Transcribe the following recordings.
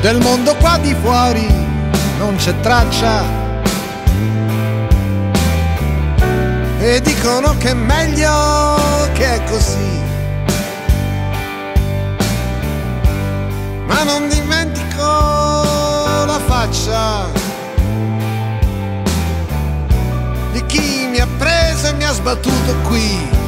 Del mondo qua di fuori non c'è traccia. E dicono che è meglio che è così. Ma non dimentico la faccia di chi mi ha preso e mi ha sbattuto qui.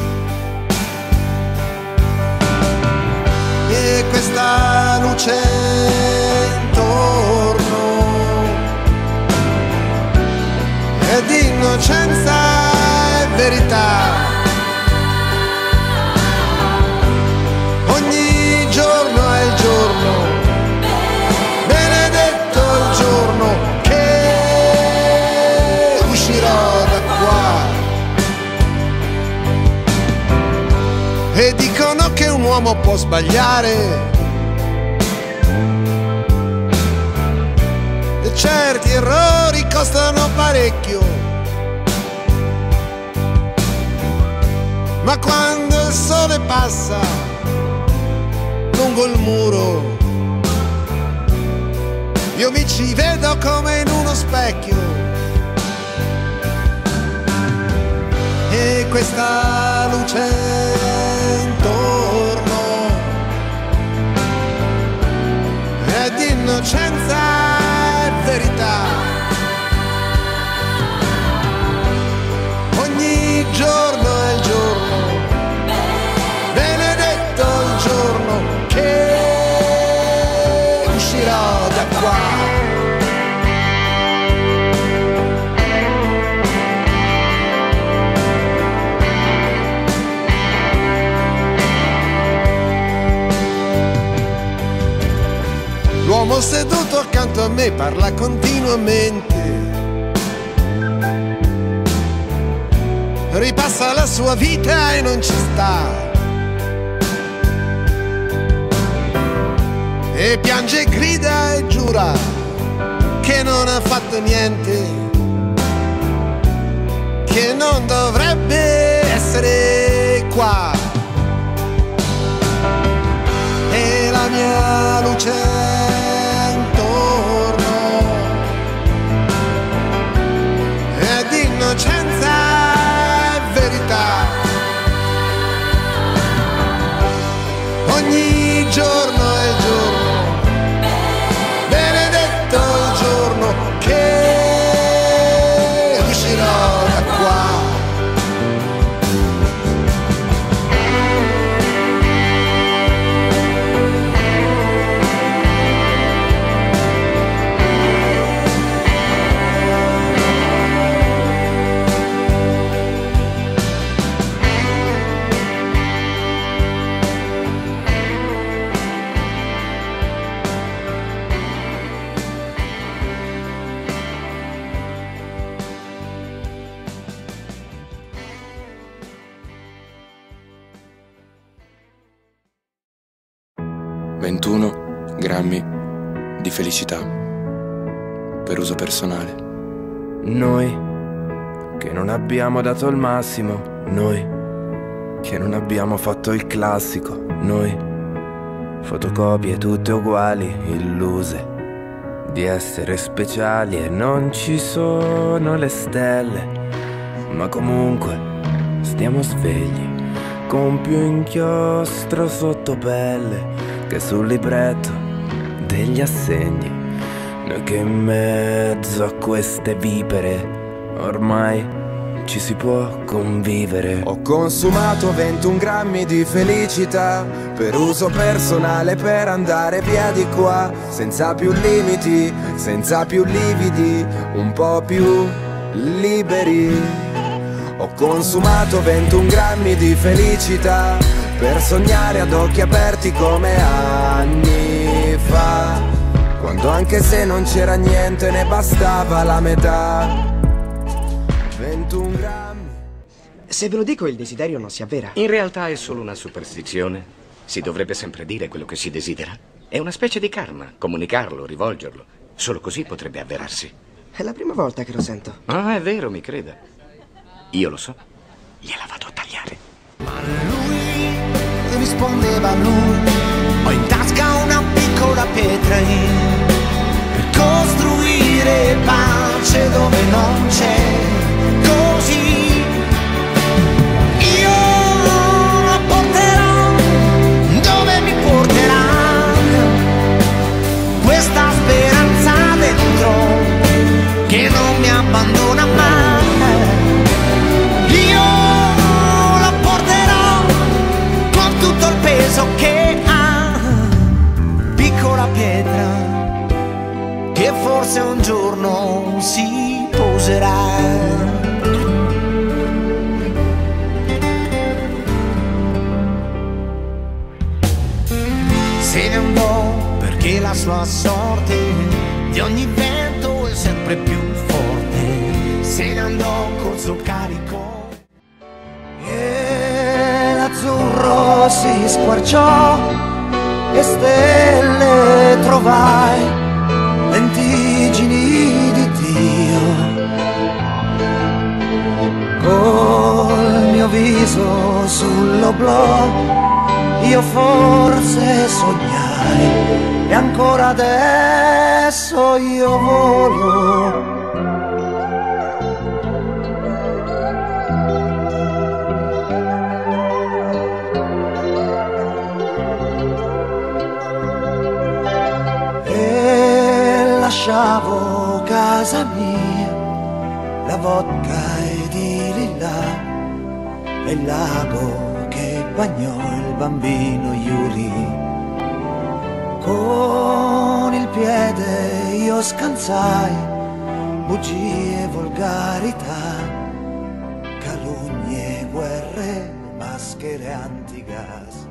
Dicono che un uomo può sbagliare. E certi errori costano parecchio. Ma quando il sole passa lungo il muro, io mi ci vedo come in uno specchio. E questa accanto a me parla continuamente. Ripassa la sua vita e non ci sta. E piange, grida e giura che non ha fatto niente. Grammi di felicità per uso personale. Noi che non abbiamo dato il massimo, noi che non abbiamo fatto il classico, noi fotocopie tutte uguali, illuse di essere speciali e non ci sono le stelle, ma comunque stiamo svegli con più inchiostro sotto pelle che sul libretto degli assegni. Noi che in mezzo a queste vipere ormai ci si può convivere. Ho consumato 21 grammi di felicità per uso personale per andare via di qua, senza più limiti, senza più lividi, un po' più liberi. Ho consumato 21 grammi di felicità per sognare ad occhi aperti come anni fa, quando anche se non c'era niente ne bastava la metà. 21 grammi. Se ve lo dico il desiderio non si avvera. In realtà è solo una superstizione. Si dovrebbe sempre dire quello che si desidera. È una specie di karma, comunicarlo, rivolgerlo. Solo così potrebbe avverarsi. È la prima volta che lo sento. Ah, è vero, mi creda. Io lo so. Gliela vado a tagliare. rispondeva lui. Ho in manca una piccola pietra in costruire pace dove non c'è. Così la sua sorte di ogni vento è sempre più forte. Se ne andò col suo carico. E l'azzurro si squarciò e stelle trovai, lentiggini di Dio. Col mio viso sull'oblò io forse sognai e ancora adesso io volo. e lasciavo casa mia, la vodka ed i lilla e il lago che bagnò il bambino Yuri. Con il piede io scansai bugie, volgarità, calunnie, guerre, maschere antigas.